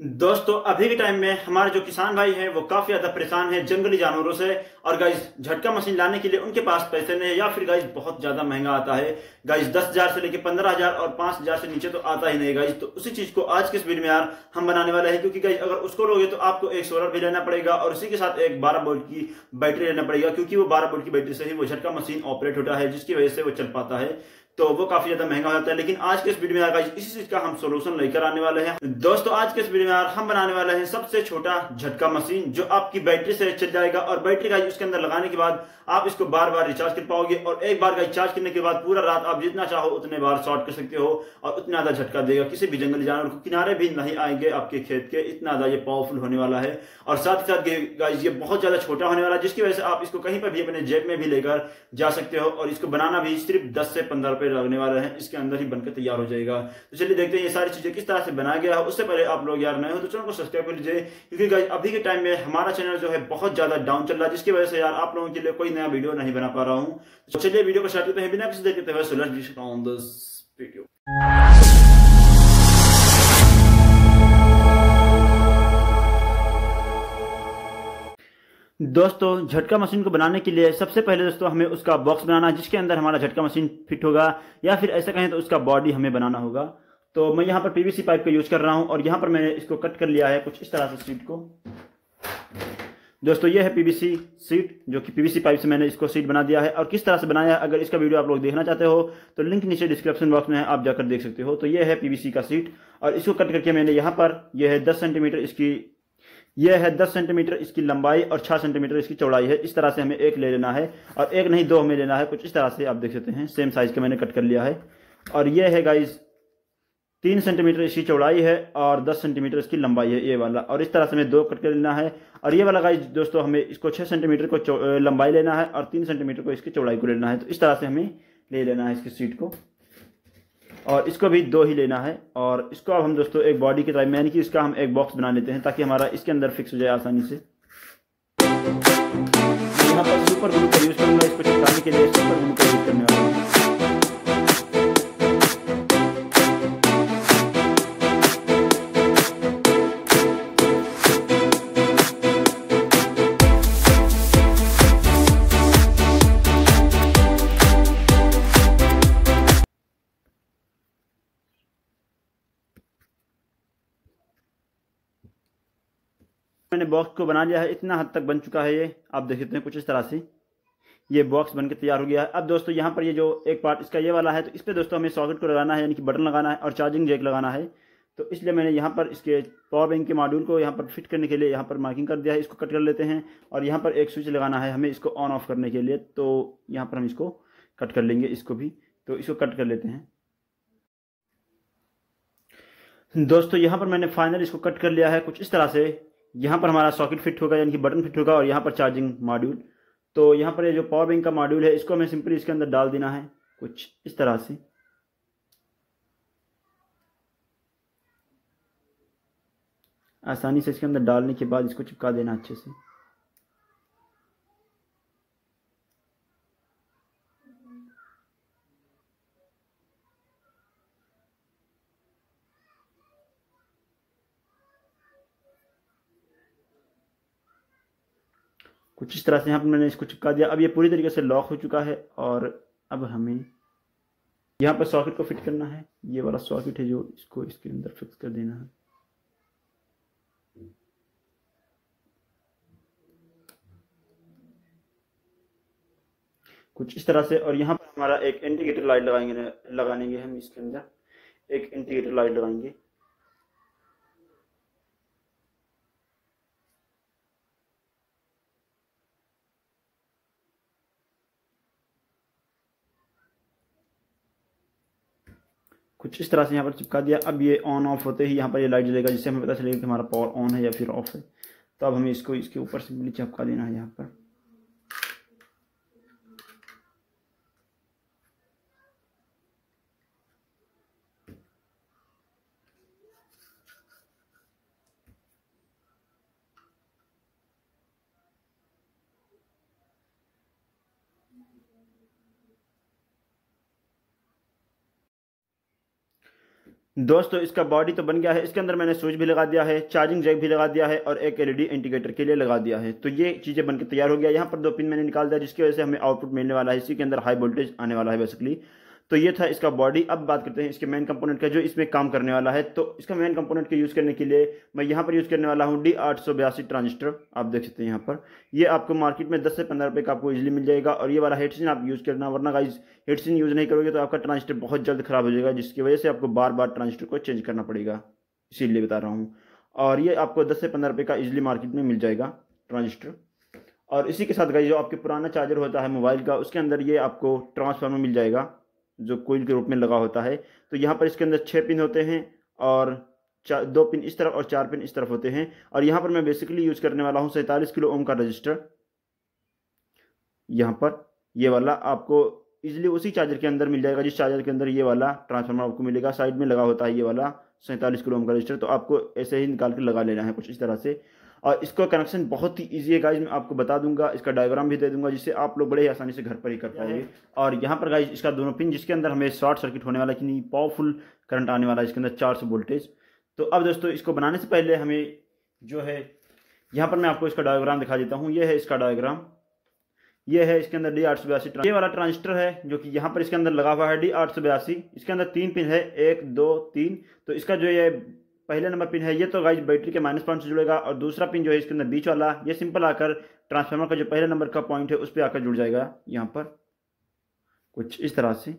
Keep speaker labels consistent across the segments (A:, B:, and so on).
A: दोस्तों, अभी के टाइम में हमारे जो किसान भाई हैं, वो काफ़ी ज़्यादा परेशान हैं जंगली जानवरों से। और गाइस झटका मशीन लाने के लिए उनके पास पैसे नहीं है या फिर गाइस बहुत ज़्यादा महँगा आता है। गाइस दस हज़ार से लेकर पंद्रह हज़ार और पाँच हज़ार से नीचे तो आता ही नहीं गाइस तो उसी चीज़ को आज के वीडियो में यार हम बनाने वाले हैं, क्योंकि गाइस अगर उसको लोगे तो आपको एक सोलर भी लेना पड़ेगा और उसी के साथ एक बारह बोल्ट की बैटरी लेना पड़ेगा, क्योंकि वो बारह बोल्ट की बैटरी से ही वो झटका मशीन ऑपरेट होता है, जिसकी वजह से वो चल पाता है। तो वो काफ़ी ज़्यादा महँगा हो जाता है। लेकिन आज के इस वीडियो में यार इसी चीज़ का हम सोल्यूशन लेकर आने वाले हैं। दोस्तों, आज के इस वीडियो में हम बनाने वाले हैं सबसे छोटा झटका मशीन जो आपकी बैटरी से चल जाएगा। और बैटरी का उसके अंदर लगाने के बाद आप इसको बार बार रिचार्ज कर पाओगे और एक बार का चार्ज करने के बाद पूरा रात आप जितना चाहो उतने बार शॉर्ट कर सकते हो और उतना ज़्यादा झटका देगा। किसी भी जंगली जानवर को किनारे भी नहीं आएँगे आपके खेत के। इतना ज़्यादा ये पावरफुल होने वाला है। और साथ ही साथ गाइज़ ये बहुत ज़्यादा छोटा होने वाला है, जिसकी वजह से आप इसको कहीं पर भी अपने जेब में भी लेकर जा सकते हो और इसको बनाना भी सिर्फ़ दस से पंद्रह रुपए लगने वाले हैं। इसके अंदर ही बनकर तैयार हो जाएगा। तो चलिए देखते हैं ये सारी चीज़ें किस तरह से बनाया गया है। उससे पहले आप लोग यार नए हो तो चैनल को सब्सक्राइब कर लीजिए, क्योंकि अभी के टाइम में हमारा चैनल जो है बहुत ज़्यादा डाउन चल रहा है, जिसकी वजह से यार आप लोगों के लिए कोई नया वीडियो नहीं बना पा रहा हूँ। तो चलिए वीडियो को स्टार्ट करते हैं। बिना किसी देर के हुए so let's on this video दोस्तों, झटका मशीन को बनाने के लिए सबसे पहले दोस्तों हमें उसका बॉक्स बनाना है, जिसके अंदर हमारा झटका मशीन फिट होगा, या फिर ऐसा कहें तो उसका बॉडी हमें बनाना होगा। तो मैं यहाँ पर पीवीसी पाइप का यूज़ कर रहा हूँ और यहाँ पर मैंने इसको कट कर लिया है कुछ इस तरह से सीट को। दोस्तों ये है पीवीसी सीट, जो कि पीवीसी पाइप से मैंने इसको सीट बना दिया है। और किस तरह से बनाया है, अगर इसका वीडियो आप लोग देखना चाहते हो तो लिंक नीचे डिस्क्रिप्शन बॉक्स में है, आप जाकर देख सकते हो। तो ये है पीवीसी का सीट, और इसको कट करके मैंने यहाँ पर, यह है दस सेंटीमीटर इसकी, यह है दस सेंटीमीटर इसकी लंबाई और छह सेंटीमीटर इसकी चौड़ाई है। इस तरह से हमें एक ले लेना है, और एक नहीं, दो हमें लेना है। कुछ इस तरह से आप देख सकते हैं सेम साइज़ का मैंने कट कर लिया है। और यह है गाइज़ तीन सेंटीमीटर इसकी चौड़ाई है और दस सेंटीमीटर इसकी लंबाई है, ये वाला। और इस तरह से हमें दो कट कर लेना है। और ये वाला गाइज़ दोस्तों, हमें इसको छः सेंटीमीटर को लंबाई लेना है और तीन सेंटीमीटर को इसकी चौड़ाई को लेना है। तो इस तरह से हमें ले लेना है इसकी सीट को। और इसको भी दो ही लेना है। और इसको अब हम, दोस्तों, एक बॉडी की तरह, यानी कि इसका हम एक बॉक्स बना लेते हैं ताकि हमारा इसके अंदर फिक्स हो जाए आसानी से। यहाँ पर सुपर ग्लू का यूज़ करूँगा इसको चिपकाने के लिए सुपर ग्लू का यूज़ करने वाला। मैंने बॉक्स को बना लिया है, इतना हद तक बन चुका है ये। आप देख सकते हैं कुछ इस तरह से। ये बॉक्स बनकर तैयार हो गया है। अब दोस्तों, यहाँ पर ये जो एक पार्ट इसका ये वाला है तो इस पर दोस्तों हमें सॉकेट को लगाना है, यानी कि बटन लगाना है और चार्जिंग जैक लगाना है। तो इसलिए मैंने यहाँ पर इसके पावर बैंक के मॉड्यूल को यहाँ पर फिट करने के लिए यहाँ पर मार्किंग कर दिया है। इसको कट कर लेते हैं और यहाँ पर एक स्विच लगाना है हमें इसको ऑन ऑफ़ करने के लिए। तो यहाँ पर हम इसको कट कर लेंगे, इसको भी। तो इसको कट कर लेते हैं। दोस्तों, यहाँ पर मैंने फाइनल इसको कट कर लिया है कुछ इस तरह से। यहाँ पर हमारा सॉकेट फिट होगा, यानी कि बटन फिट होगा और यहाँ पर चार्जिंग मॉड्यूल। तो यहाँ पर ये यह जो पावर बैंक का मॉड्यूल है, इसको हमें सिंपली इसके अंदर डाल देना है, कुछ इस तरह से। आसानी से इसके अंदर डालने के बाद इसको चिपका देना अच्छे से। कुछ इस तरह से यहाँ पर मैंने इसको चिपका दिया। अब ये पूरी तरीके से लॉक हो चुका है और अब हमें यहाँ पर सॉकेट को फिट करना है। ये वाला सॉकेट है जो इसको इसके अंदर फिक्स कर देना है। कुछ इस तरह से और यहाँ पर हमारा एक इंडिकेटर लाइट लगाएँगे लगाएँगे हम इसके अंदर। एक इंडिकेटर लाइट लगाएँगे। कुछ इस तरह से यहाँ पर चिपका दिया। अब ये ऑन ऑफ़ होते ही यहाँ पर ये लाइट जलेगा, जिससे हमें पता चलेगा कि हमारा पावर ऑन है या फिर ऑफ़ है। तो अब हमें इसको, इसके ऊपर सिंपली चिपका देना है यहाँ पर। दोस्तों, इसका बॉडी तो बन गया है। इसके अंदर मैंने स्विच भी लगा दिया है चार्जिंग जैक भी लगा दिया है और एक एलईडी इंडिकेटर के लिए लगा दिया है। तो ये चीज़ें बनकर तैयार हो गया। यहाँ पर दो पिन मैंने निकाल दिया, जिसकी वजह से हमें आउटपुट मिलने वाला है। इसी के अंदर हाई वोल्टेज आने वाला है बेसिकली तो ये था इसका बॉडी अब बात करते हैं इसके मेन कंपोनेंट का जो इसमें काम करने वाला है। तो इसका मेन कंपोनेंट को यूज़ करने के लिए मैं यहाँ पर यूज़ करने वाला हूँ डी आठ सौ बयासी ट्रांजिस्टर आप देख सकते हैं यहाँ पर। ये आपको मार्केट में दस से पंद्रह रुपये का आपको इजीली मिल जाएगा और ये वाला हेडसिन आप यूज़ करना, वरना गाइज़ हेडसिन यूज़ नहीं करोगे तो आपका ट्रांजिस्टर बहुत जल्द खराब हो जाएगा, जिसकी वजह से आपको बार बार ट्रांजिस्टर को चेंज करना पड़ेगा। इसीलिए बता रहा हूँ। और ये आपको दस से पंद्रह रुपये का इजिली मार्केट में मिल जाएगा ट्रांजिस्टर और इसी के साथ गाइज़ जो आपके पुराना चार्जर होता है मोबाइल का, उसके अंदर ये आपको ट्रांसफार्मर मिल जाएगा। जो कोयल के रूप में लगा होता है। तो यहाँ पर इसके अंदर छः पिन होते हैं और चार दो पिन इस तरफ़ और चार पिन इस तरफ़ होते हैं। और यहाँ पर मैं बेसिकली यूज़ करने वाला हूँ सैंतालीस किलो ओम का रजिस्टर। यहाँ पर ये वाला आपको इजिली उसी चार्जर के अंदर मिल जाएगा, जिस चार्जर के अंदर ये वाला ट्रांसफार्मर आपको मिलेगा। साइड में लगा होता है ये वाला सैंतालीस किलो ओम का रजिस्टर तो आपको ऐसे ही निकाल कर लगा लेना है कुछ इस तरह से। और इसका कनेक्शन बहुत ही ईजी है गाइज़ मैं आपको बता दूँगा। इसका डायग्राम भी दे दूँगा जिससे आप लोग बड़े ही आसानी से घर पर ही कर पाएँगे और यहाँ पर गाइज़ इसका दोनों पिन जिसके अंदर हमें शॉर्ट सर्किट होने वाला कि नहीं पावरफुल करंट आने वाला है इसके अंदर चार सौ वोल्टेज तो अब दोस्तों इसको बनाने से पहले हमें जो है यहाँ पर मैं आपको इसका डायग्राम दिखा देता हूँ। ये है इसका डायग्राम ये है इसके अंदर डी आठ सौ बयासी ये वाला ट्रांजिस्टर है जो कि यहाँ पर इसके अंदर लगा हुआ है डी आठ सौ बयासी। इसके अंदर तीन पिन है एक दो तीन। तो इसका जो ये पहले नंबर पिन है, ये तो गाइज़ बैटरी के माइनस पॉइंट से जुड़ेगा और दूसरा पिन जो है इसके अंदर बीच वाला, ये सिंपल आकर ट्रांसफार्मर का जो पहले नंबर का पॉइंट है, उस पर आकर जुड़ जाएगा, यहाँ पर। कुछ इस तरह से।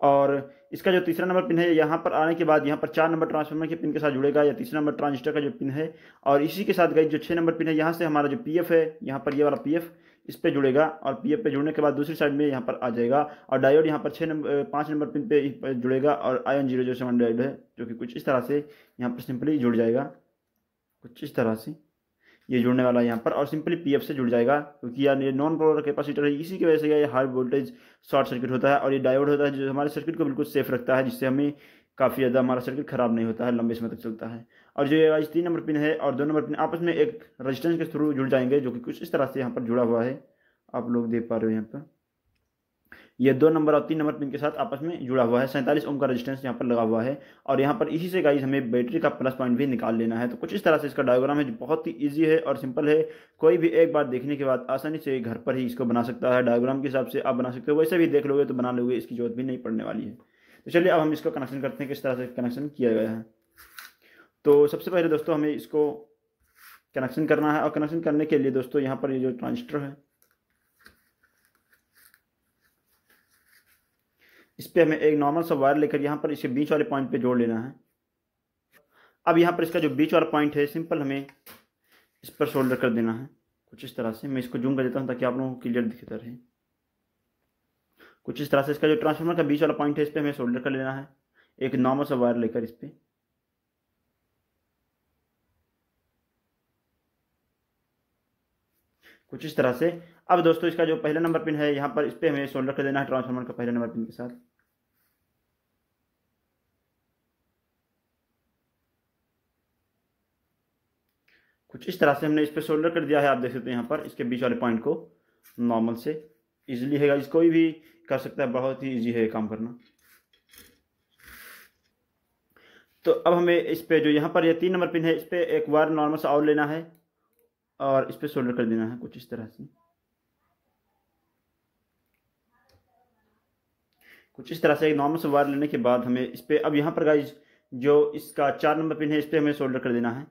A: और इसका जो तीसरा नंबर पिन है, यहाँ पर आने के बाद, यहाँ पर चार नंबर ट्रांसफार्मर के पिन के साथ जुड़ेगा, या तीसरा नंबर ट्रांजिस्टर का जो पिन है। और इसी के साथ गई जो छः नंबर पिन है, यहाँ से हमारा जो पीएफ है, यहाँ पर ये वाला पीएफ इस पर जुड़ेगा और पीएफ पे जुड़ने के बाद दूसरी साइड में यहाँ पर आ जाएगा और डायोड यहाँ पर छः नंबर पाँच नंबर पिन पे जुड़ेगा और आयन ज़ीरो जो सेवन डायोड है, जो कि कुछ इस तरह से यहाँ पर सिंपली जुड़ जाएगा। कुछ इस तरह से ये जुड़ने वाला है यहाँ पर और सिंपली पीएफ से जुड़ जाएगा, क्योंकि यार ये नॉन पोलर कैपेसिटर है, इसी की वजह से ये हाई वोल्टेज शॉर्ट सर्किट होता है और ये डायोड होता है जो हमारे सर्किट को बिल्कुल सेफ़ रखता है, जिससे हमें काफ़ी ज़्यादा हमारा सर्किट खराब नहीं होता है, लंबे समय तक चलता है। और जो ये तीन नंबर पिन है और दो नंबर पिन आपस में एक रजिस्टेंस के थ्रू जुड़ जाएँगे, जो कि कुछ इस तरह से यहाँ पर जुड़ा हुआ है। आप लोग देख पा रहे हो यहाँ पर। ये दो नंबर और तीन नंबर पिन के साथ आपस में जुड़ा हुआ है। सैंतालीस ओम का रेजिस्टेंस यहाँ पर लगा हुआ है। और यहाँ पर इसी से गाइज़ हमें बैटरी का प्लस पॉइंट भी निकाल लेना है। तो कुछ इस तरह से इसका डायग्राम है, जो बहुत ही ईजी है और सिंपल है। कोई भी एक बार देखने के बाद आसानी से घर पर ही इसको बना सकता है। डायग्राम के हिसाब से आप बना सकते हो। वैसे भी देख लोगे तो बना लोगे, इसकी ज़रूरत भी नहीं पड़ने वाली है। तो चलिए, अब हम इसको कनेक्शन करते हैं, किस तरह से कनेक्शन किया गया है। तो सबसे पहले दोस्तों, हमें इसको कनेक्शन करना है। और कनेक्शन करने के लिए दोस्तों, यहाँ पर ये जो ट्रांजिस्टर है, इस पर हमें एक नॉर्मल सा वायर लेकर यहाँ पर इसे बीच वाले पॉइंट पे जोड़ लेना है। अब यहाँ पर इसका जो बीच वाला पॉइंट है सिंपल हमें इस पर शोल्डर कर देना है। कुछ इस तरह से, मैं इसको जूम कर देता हूँ ताकि आप लोगों को क्लियर दिखता रहे। कुछ इस तरह से इसका जो ट्रांसफार्मर का बीच वाला पॉइंट है, इस पर हमें शोल्डर कर लेना है। एक नॉर्मल सा वायर लेकर इस पर कुछ इस तरह से। अब दोस्तों, इसका जो पहला नंबर पिन है, यहाँ पर इस पर हमें सोल्डर कर देना है ट्रांसफार्मर का पहले नंबर पिन के साथ। कुछ इस तरह से हमने इस पर सोल्डर कर दिया है, आप देख सकते हैं यहाँ पर, इसके बीच वाले पॉइंट को। नॉर्मल से। इजिली है इस कोई भी कर सकता है, बहुत ही इजी है ये काम करना। तो अब हमें इस पे जो यहाँ पर ये तीन नंबर पिन है, इस पर एक बार नॉर्मल सा और लेना है और इस पर सोल्डर कर देना है कुछ इस तरह से। कुछ इस तरह से एक नॉर्मल से वायर लेने के बाद हमें इस पर अब यहाँ पर गाइज़ जो इसका चार नंबर पिन है, इस पर हमें सोल्डर कर देना है।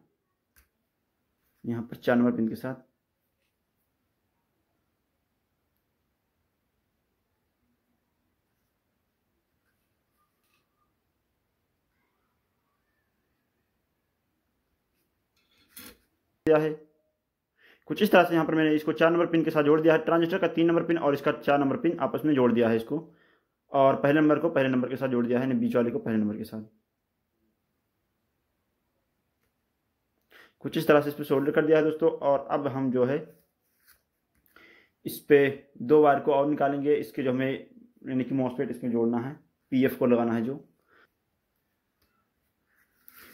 A: यहाँ पर चार नंबर पिन के साथ। है। कुछ इस तरह से यहाँ पर मैंने इसको चार नंबर पिन के साथ जोड़ दिया है। ट्रांजिस्टर का तीन नंबर पिन और इसका चार नंबर पिन आपस में जोड़ दिया है इसको। और पहले नंबर को पहले नंबर के साथ जोड़ दिया है बीच वाले को पहले नंबर के साथ। कुछ इस तरह से इस पर शोल्डर कर दिया है दोस्तों, और अब हम जो है इस पर दो वायर को और निकालेंगे। इसके जो हमें, यानी कि मॉसपेट इसमें जोड़ना है पीएफ को लगाना है जो।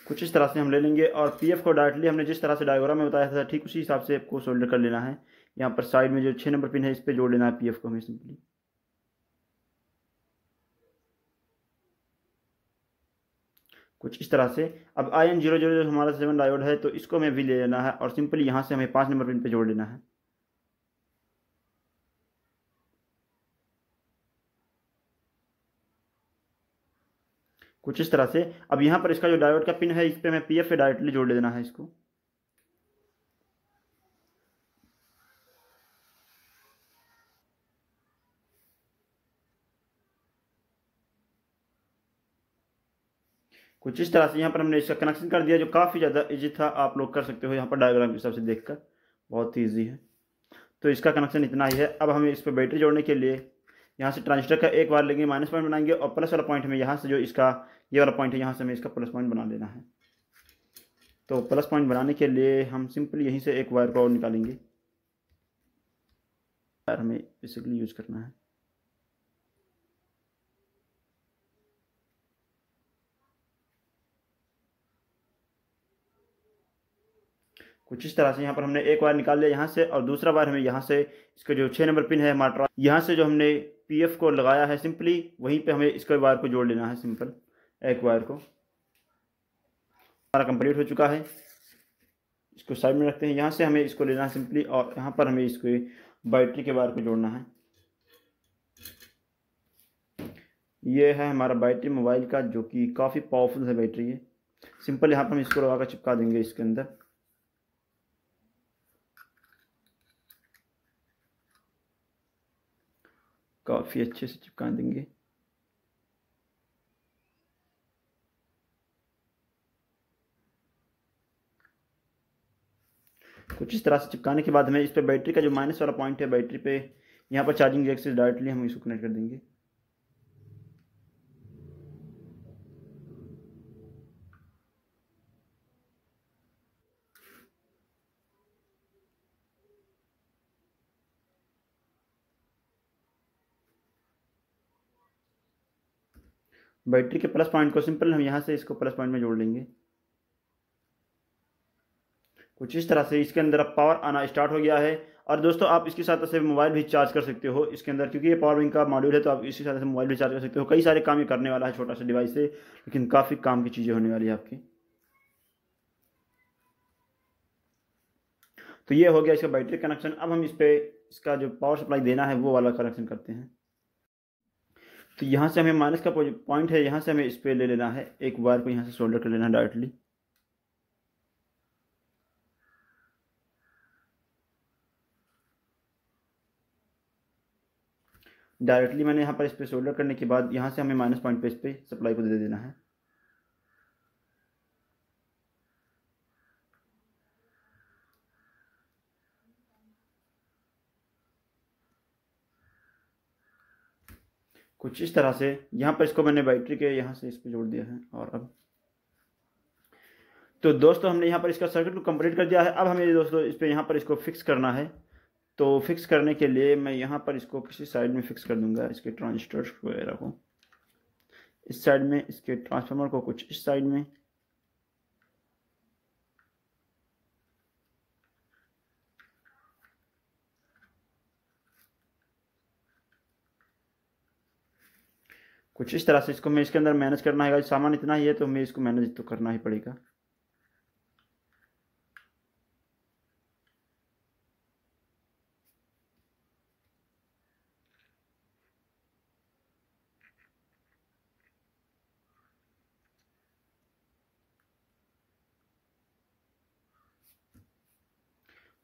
A: कुछ इस तरह से हम ले लेंगे और पीएफ को डायरेक्टली हमने जिस तरह से डायग्राम में बताया था, ठीक उसी हिसाब से आपको सोल्डर कर लेना है। यहाँ पर साइड में जो छः नंबर पिन है, इस पर जोड़ लेना है पीएफ को हमें सिंपली कुछ इस तरह से। अब आई एन ज़ीरो ज़ीरो जो हमारा सेवन डायोड है तो इसको हमें भी ले लेना है और सिंपली यहाँ से हमें पाँच नंबर पिन पे जोड़ लेना है। कुछ इस तरह से। अब यहाँ पर इसका जो डायोड का पिन है, इस पर हमें पी एफ़ डायरेक्टली जोड़ देना है इसको। कुछ इस तरह से यहाँ पर हमने इसका कनेक्शन कर दिया, जो काफ़ी ज़्यादा ईजी था। आप लोग कर सकते हो यहाँ पर डायग्राम के हिसाब से देखकर। बहुत ही ईजी है। तो इसका कनेक्शन इतना ही है। अब हमें इस पर बैटरी जोड़ने के लिए यहाँ से ट्रांजिस्टर का एक बार लेंगे, माइनस पॉइंट बनाएँगे और प्लस वाला पॉइंट हमें यहाँ से जो इसका, ये वाला पॉइंट है, यहाँ से हमें इसका प्लस पॉइंट बना लेना है। तो प्लस पॉइंट बनाने के लिए हम सिंपल यहीं से एक वायर को और निकालेंगे। वायर हमें बेसिकली यूज़ करना है। कुछ इस तरह से यहाँ पर हमने एक वायर निकाल लिया यहाँ से और दूसरा बार हमें यहाँ से, इसका जो छः नंबर पिन है हमारा यहाँ से जो हमने पीएफ को लगाया है सिंपली, वहीं पे हमें इसके वायर को जोड़ लेना है सिंपल, एक वायर को। हमारा कंप्लीट हो चुका है। इसको साइड में रखते हैं। यहाँ से हमें इसको लेना है सिंपली और यहाँ पर हमें इसको बैटरी के वायर को जोड़ना है। ये है हमारा बैटरी मोबाइल का, जो कि काफ़ी पावरफुल है बैटरी। है सिंपल यहाँ पर हम इसको लगा कर चिपका देंगे इसके अंदर। काफ़ी अच्छे से चिपका देंगे। कुछ इस तरह से चिपकाने के बाद हमें इस पर बैटरी का जो माइनस वाला पॉइंट है, बैटरी पे यहाँ पर चार्जिंग जैक से डायरेक्टली हम इसको कनेक्ट कर देंगे। बैटरी के प्लस पॉइंट को सिंपल हम यहाँ से इसको प्लस पॉइंट में जोड़ लेंगे। कुछ इस तरह से इसके अंदर अब पावर आना स्टार्ट हो गया है। और दोस्तों, आप इसके साथ से मोबाइल भी चार्ज कर सकते हो इसके अंदर, क्योंकि ये पावर बैंक का मॉड्यूल है तो आप इसके साथ से मोबाइल भी चार्ज कर सकते हो। कई सारे काम ये करने वाला है छोटा सा डिवाइस से, लेकिन काफ़ी काम की चीज़ें होने वाली है आपकी। तो ये हो गया इसका बैटरी कनेक्शन अब हम इस पर इसका जो पावर सप्लाई देना है, वो वाला कनेक्शन करते हैं। तो यहाँ से हमें माइनस का पॉइंट है, यहाँ से हमें इस पर ले लेना है, एक वायर को यहाँ से सोल्डर कर लेना है डायरेक्टली डायरेक्टली मैंने यहाँ पर इस पर सोल्डर करने के बाद यहाँ से हमें माइनस पॉइंट पे इस पर सप्लाई को दे देना है। कुछ इस तरह से, यहाँ पर इसको मैंने बैटरी के यहाँ से इस पर जोड़ दिया है, और अब। तो दोस्तों, हमने यहाँ पर इसका सर्किट को कंप्लीट कर दिया है। अब हमें दोस्तों, इस पर यहाँ पर इसको फिक्स करना है। तो फिक्स करने के लिए मैं यहाँ पर इसको किसी साइड में फिक्स कर दूँगा, इसके ट्रांजिस्टर्स वगैरह को। इस साइड में, इसके ट्रांसफार्मर को कुछ इस साइड में। कुछ इस तरह से इसको मैं इसके अंदर मैनेज करना है, सामान इतना ही है तो हमें इसको मैनेज तो करना ही पड़ेगा।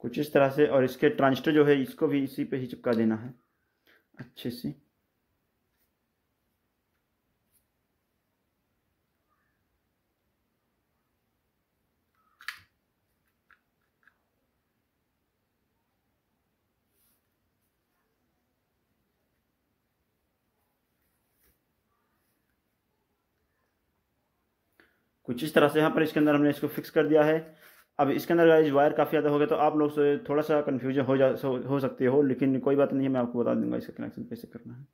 A: कुछ इस तरह से, और इसके ट्रांजिस्टर जो है, इसको भी इसी पे ही चिपका देना है, अच्छे से। कुछ इस तरह से यहाँ पर इसके अंदर हमने इसको फिक्स कर दिया है। अब इसके अंदर गाइज़ वायर काफ़ी ज़्यादा हो गया तो आप लोग से थोड़ा सा कन्फ्यूज़न हो जा, हो सकती हो, लेकिन कोई बात नहीं है मैं आपको बता दूँगा इसका कनेक्शन कैसे करना है।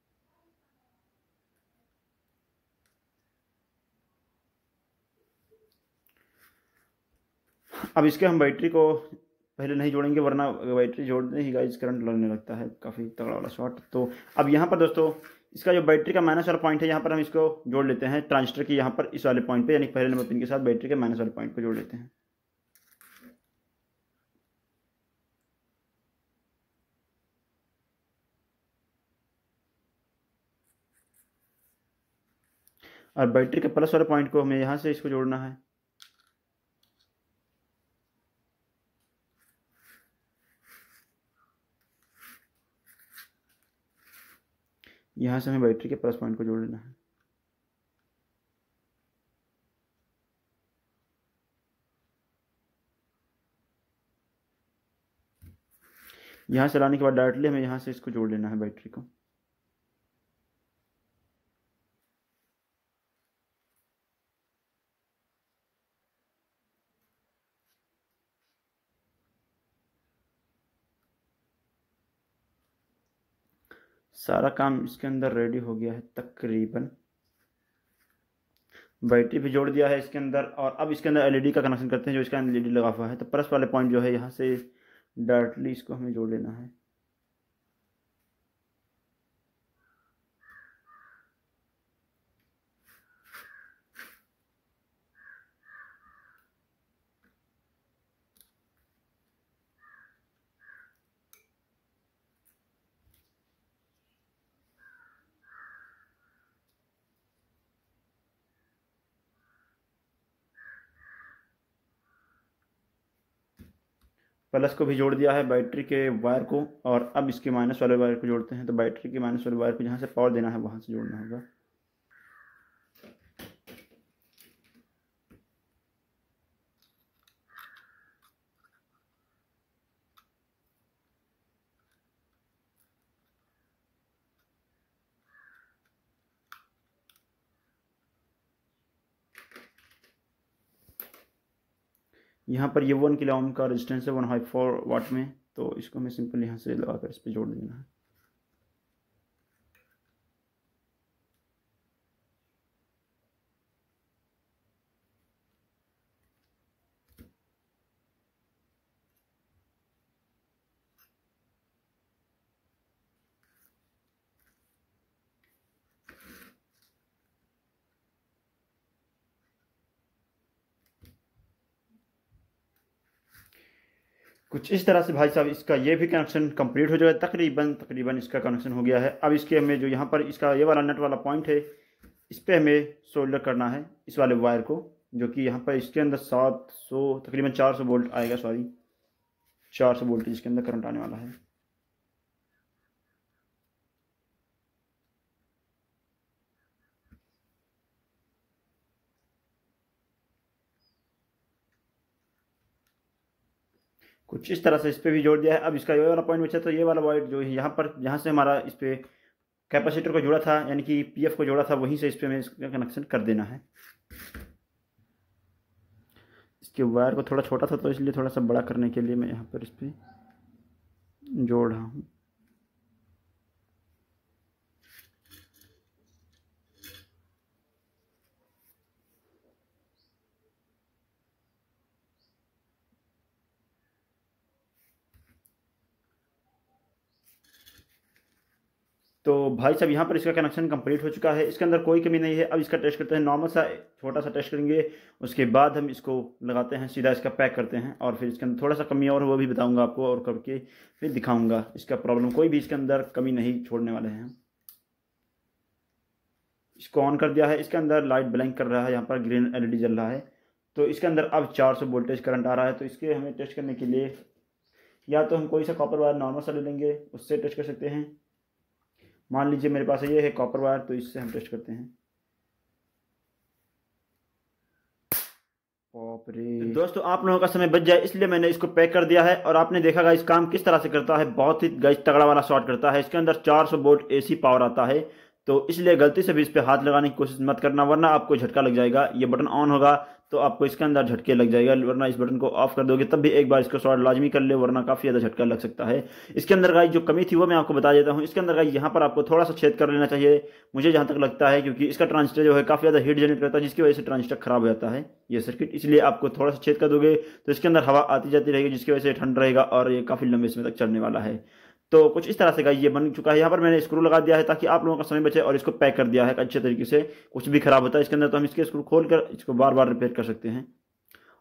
A: अब इसके हम बैटरी को पहले नहीं जोड़ेंगे, वरना बैटरी जोड़ने ही गाइज़ करंट लगने लगता है, काफ़ी तगड़ा वाला शॉट तो अब यहाँ पर दोस्तों इसका जो बैटरी का माइनस वाला पॉइंट है, यहाँ पर हम इसको जोड़ लेते हैं ट्रांजिस्टर की यहाँ पर इस वाले पॉइंट पे, यानी पहले नंबर पिन के साथ बैटरी के माइनस वाले पॉइंट को जोड़ लेते हैं। और बैटरी के प्लस वाले पॉइंट को हमें यहाँ से इसको जोड़ना है। यहाँ से हमें बैटरी के प्लस पॉइंट को जोड़ लेना है। यहाँ से लाने के बाद डायरेक्टली हमें यहाँ से इसको जोड़ लेना है बैटरी को। सारा काम इसके अंदर रेडी हो गया है तकरीबन। बैटरी भी जोड़ दिया है इसके अंदर और अब इसके अंदर एलईडी का कनेक्शन करते हैं जो इसका एलईडी लगा हुआ है। तो प्लस वाले पॉइंट जो है यहाँ से डायरेक्टली इसको हमें जोड़ लेना है। प्लस को भी जोड़ दिया है बैटरी के वायर को, और अब इसके माइनस वाले वायर को जोड़ते हैं। तो बैटरी के माइनस वाले वायर को जहाँ से पावर देना है वहाँ से जोड़ना होगा। यहाँ पर ये वन किलो ओम का रेजिस्टेंस है वन हाई फोर वाट में तो इसको मैं सिंपल यहाँ से लगाकर इस पर जोड़ देना है। कुछ इस तरह से भाई साहब इसका ये भी कनेक्शन कंप्लीट हो जाएगा। तकरीबन तकरीबन इसका कनेक्शन हो गया है। अब इसके हमें जो यहाँ पर इसका ये वाला नट वाला पॉइंट है, इस पर हमें सोल्डर करना है, इस वाले वायर को, जो कि यहाँ पर इसके अंदर सात सौ, तकरीबन चार सौ वोल्ट आएगा सॉरी चार सौ वोल्ट इसके अंदर करंट आने वाला है। कुछ इस तरह से इस पर भी जोड़ दिया है। अब इसका ये वाला पॉइंट बचा तो ये वाला वाइट जो है, यहाँ पर जहाँ से हमारा इस पर कैपेसिटर को जोड़ा था, यानी कि पीएफ को जोड़ा था, वहीं से इस पर हमें इसका कनेक्शन कर देना है। इसके वायर को थोड़ा छोटा था तो इसलिए थोड़ा सा बड़ा करने के लिए मैं यहाँ पर इस पर जोड़ रहा हूँ। तो भाई साहब, यहाँ पर इसका कनेक्शन कंप्लीट हो चुका है। इसके अंदर कोई कमी नहीं है। अब इसका टेस्ट करते हैं नॉर्मल सा, छोटा सा टेस्ट करेंगे। उसके बाद हम इसको लगाते हैं, सीधा इसका पैक करते हैं और फिर इसके अंदर थोड़ा सा कमी और वो भी बताऊँगा आपको और करके फिर दिखाऊँगा। इसका प्रॉब्लम कोई भी इसके अंदर कमी नहीं, छोड़ने वाले हैं। इसको ऑन कर दिया है। इसके अंदर लाइट ब्लैंक कर रहा है। यहाँ पर ग्रीन एलईडी जल रहा है। तो इसके अंदर अब चार सौ वोल्टेज करंट आ रहा है। तो इसके हमें टेस्ट करने के लिए या तो हम कोई सा कॉपर वायर नॉर्मल सा ले लेंगे, उससे टेस्ट कर सकते हैं। मान लीजिए मेरे पास ये है कॉपर वायर तो इससे हम टेस्ट करते हैं। दोस्तों, आप लोगों का समय बच जाए, इसलिए मैंने इसको पैक कर दिया है और आपने देखा इस काम किस तरह से करता है। बहुत ही गज तगड़ा वाला शॉट करता है। इसके अंदर 400 वोल्ट एसी पावर आता है। तो इसलिए गलती से भी इस पर हाथ लगाने की कोशिश मत करना, वरना आपको झटका लग जाएगा। ये बटन ऑन होगा। तो आपको इसके अंदर झटके लग जाएगा, वरना इस बटन को ऑफ़ कर दोगे, तब भी एक बार इसको शॉर्ट लाजमी कर ले, वरना काफ़ी ज़्यादा झटका लग सकता है। इसके अंदर गाइस जो कमी थी वो मैं आपको बता देता हूँ। इसके अंदर गाइस यहाँ पर आपको थोड़ा सा छेद कर लेना चाहिए, मुझे जहाँ तक लगता है, क्योंकि इसका ट्रांजिस्टर जो है काफ़ी ज़्यादा हीट जनरेट करता है, जिसकी वजह से ट्रांजिस्टर खराब हो जाता है। ये सर्किट इसलिए आपको थोड़ा सा छेद कर दोगे तो इसके अंदर हवा आती जाती रहेगी, जिसकी वजह से ठंड रहेगा, और ये काफ़ी लंबे समय तक चलने वाला है। तो कुछ इस तरह से गाइज़ ये बन चुका है। यहाँ पर मैंने स्क्रू लगा दिया है ताकि आप लोगों का समय बचे और इसको पैक कर दिया है अच्छे तरीके से। कुछ भी खराब होता है इसके अंदर तो हम इसके स्क्रू खोल कर इसको बार बार रिपेयर कर सकते हैं।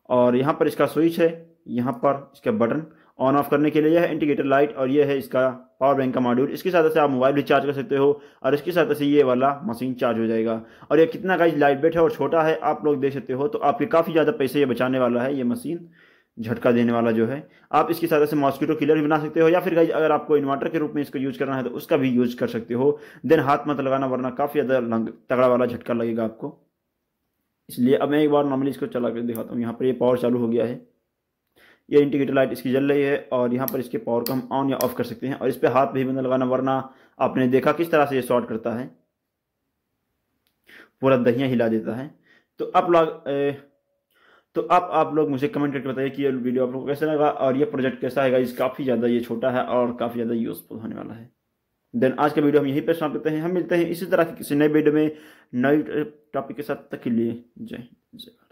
A: और यहाँ पर इसका स्विच है। यहाँ पर इसका बटन ऑन ऑफ़ करने के लिए यह है इंडिकेटर लाइट और ये है इसका पावर बैंक का मॉड्यूल इसकी सहायता से आप मोबाइल भी चार्ज कर सकते हो और इसकी सहायता से ये वाला मशीन चार्ज हो जाएगा। और ये कितना गाइज़ लाइट वेट है और छोटा है, आप लोग देख सकते हो तो आपके काफ़ी ज़्यादा पैसे ये बचाने वाला है ये मशीन झटका देने वाला जो है, आप इसकी सहायता से मॉस्किटो किलर भी बना सकते हो या फिर गाइज़ अगर आपको इन्वर्टर के रूप में इसको यूज़ करना है तो उसका भी यूज़ कर सकते हो। देन हाथ मत लगाना वरना काफ़ी ज़्यादा तगड़ा वाला झटका लगेगा आपको। इसलिए अब मैं एक बार नॉर्मली इसको चला कर दिखाता हूँ। यहाँ पर ये पावर चालू हो गया है। ये इंडिकेटर लाइट इसकी जल रही है और यहाँ पर इसके पावर को हम ऑन या ऑफ़ कर सकते हैं और इस पर हाथ भी बंद लगाना वरना आपने देखा किस तरह से ये शॉर्ट करता है। पूरा दहिया हिला देता है। तो अब लोग तो अब आप लोग मुझे कमेंट करके बताइए कि ये वीडियो आप लोगों को कैसा लगा और ये प्रोजेक्ट कैसा है इस काफ़ी ज़्यादा ये छोटा है और काफ़ी ज़्यादा यूज़फुल होने वाला है। देन आज का वीडियो हम यहीं पर समाप्त करते हैं। हम मिलते हैं इसी तरह के किसी नए वीडियो में, नए टॉपिक के साथ। तक के लिए जय जय